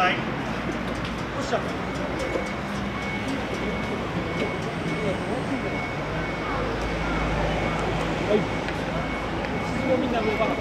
はい。よっしゃ。はい。みんな動かな